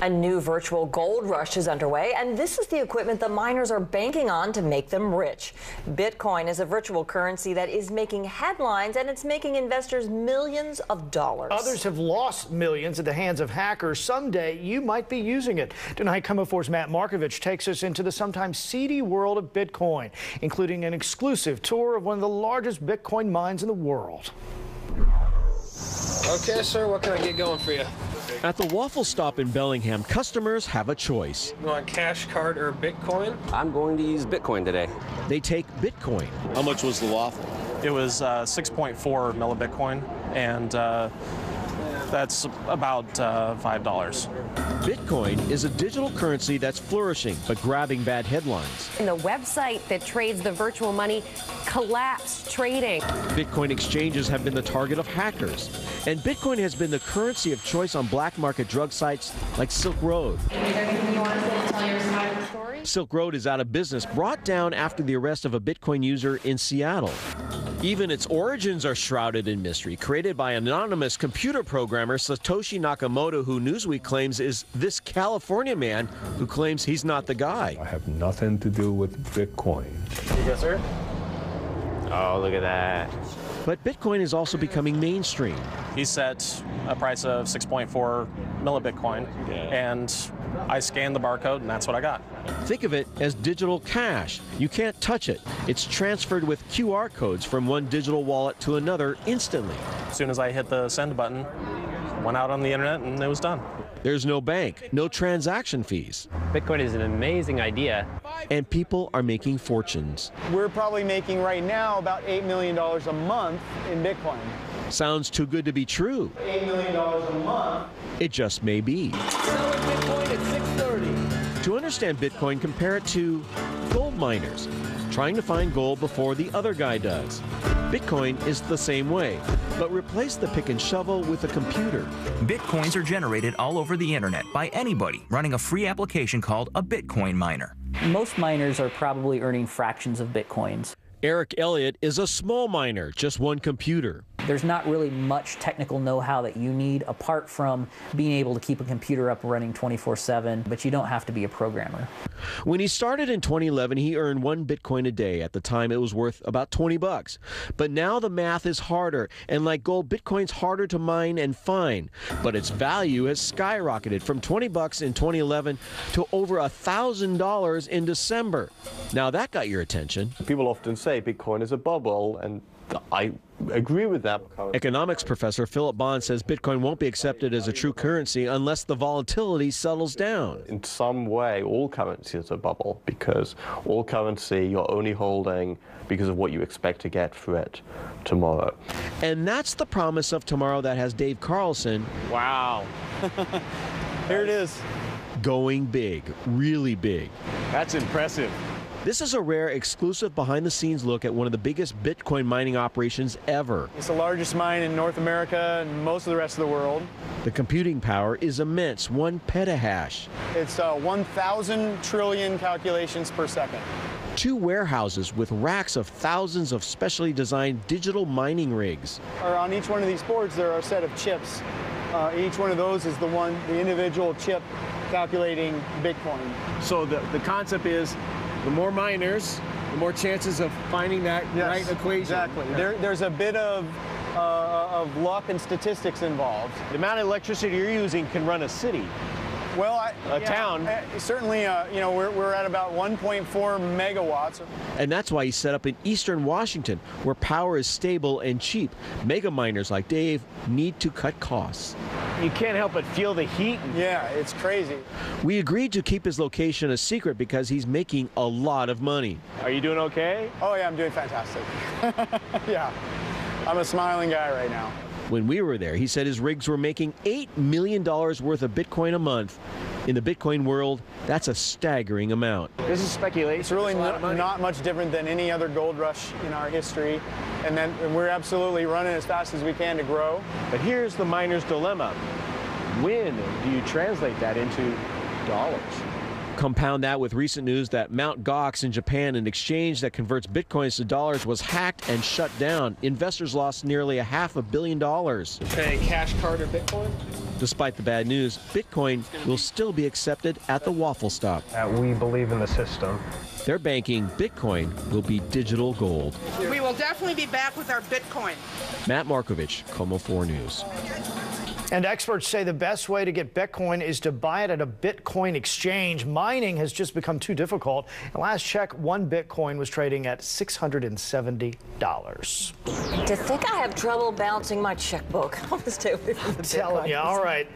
A new virtual gold rush is underway, and this is the equipment the miners are banking on to make them rich. Bitcoin is a virtual currency that is making headlines, and it's making investors millions of dollars. Others have lost millions at the hands of hackers. Someday you might be using it. Tonight, KOMO 4's Matt Markovich takes us into the sometimes seedy world of Bitcoin, including an exclusive tour of one of the largest Bitcoin mines in the world. Okay, sir, what can I get going for you? At the Waffle Stop in Bellingham, customers have a choice. You want cash card or Bitcoin? I'm going to use Bitcoin today. They take Bitcoin. How much was the waffle? It was uh, 6.4 millibitcoin, and uh, that's about uh, $5. Bitcoin is a digital currency that's flourishing, but grabbing bad headlines. And the website that trades the virtual money collapsed trading. Bitcoin exchanges have been the target of hackers, and Bitcoin has been the currency of choice on black market drug sites like Silk Road. Silk Road is out of business, brought down after the arrest of a Bitcoin user in Seattle. Even its origins are shrouded in mystery, created by anonymous computer programmer Satoshi Nakamoto, who Newsweek claims is this California man who claims he's not the guy. I have nothing to do with Bitcoin. Yes, sir. Oh, look at that. But Bitcoin is also becoming mainstream. He set a price of 6.4 millibitcoin, and I scanned the barcode, and that's what I got. Think of it as digital cash. You can't touch it. It's transferred with QR codes from one digital wallet to another instantly. As soon as I hit the send button, went out on the internet, and it was done. There's no bank, no transaction fees, Bitcoin is an amazing idea. And people are making fortunes. We're probably making right now about $8 million a month in Bitcoin. Sounds too good to be true. $8 million a month. It just may be. Selling Bitcoin at 630. To understand Bitcoin, compare it to gold miners trying to find gold before the other guy does. Bitcoin is the same way, but replace the pick and shovel with a computer. Bitcoins are generated all over the internet by anybody running a free application called a Bitcoin miner. Most miners are probably earning fractions of bitcoins. Eric Elliott is a small miner, just one computer. There's not really much technical know how that you need apart from being able to keep a computer up and running 24 7, but you don't have to be a programmer. When he started in 2011, he earned one Bitcoin a day. At the time, it was worth about 20 bucks. But now the math is harder, and like gold, Bitcoin's harder to mine and find. But its value has skyrocketed from 20 bucks in 2011 to over $1,000 in December. Now that got your attention. People often say Bitcoin is a bubble, and I agree with that. Economics professor Philip Bond says Bitcoin won't be accepted as a true currency unless the volatility settles down. In some way, all currency is a bubble because all currency you're only holding because of what you expect to get for it tomorrow. And that's the promise of tomorrow that has Dave Carlson. Wow. Here it is. Going big, really big. That's impressive. This is a rare, exclusive behind the scenes look at one of the biggest Bitcoin mining operations ever. It's the largest mine in North America and most of the rest of the world. The computing power is immense, one petahash. It's uh, 1,000 trillion calculations per second. Two warehouses with racks of thousands of specially designed digital mining rigs. Or on each one of these boards, there are a set of chips. Uh, each one of those is the one, the individual chip calculating Bitcoin. So the, the concept is the more miners, the more chances of finding that right equation. Exactly. There, there's a bit of, uh, of luck and statistics involved. The amount of electricity you're using can run a city. Well, I, A yeah, town. uh, certainly, uh, you know, we're, we're at about 1.4 megawatts. And that's why he's set up in eastern Washington, where power is stable and cheap. Mega miners like Dave need to cut costs. You can't help but feel the heat. Yeah, it's crazy. We agreed to keep his location a secret because he's making a lot of money. Are you doing okay? Oh yeah, I'm doing fantastic. yeah, I'm a smiling guy right now. When we were there, he said his rigs were making $8 million worth of Bitcoin a month. In the Bitcoin world, that's a staggering amount. This is speculation. It's really It's a lot of not, not much different than any other gold rush in our history. And then and we're absolutely running as fast as we can to grow. But here's the miner's dilemma. When do you translate that into dollars? Compound that with recent news that Mt. Gox in Japan, an exchange that converts bitcoins to dollars, was hacked and shut down. Investors lost nearly a half a billion dollars. Pay cash card or Bitcoin? Despite the bad news, Bitcoin will still be accepted at the waffle stop. Uh, we believe in the system. They're banking Bitcoin will be digital gold. We will definitely be back with our Bitcoin. Matt Markovich, KOMO 4 News. And experts say the best way to get Bitcoin is to buy it at a Bitcoin exchange. Mining has just become too difficult. And last check, one Bitcoin was trading at $670. To think I have trouble balancing my checkbook. I'll stay away from the Telling you, all right.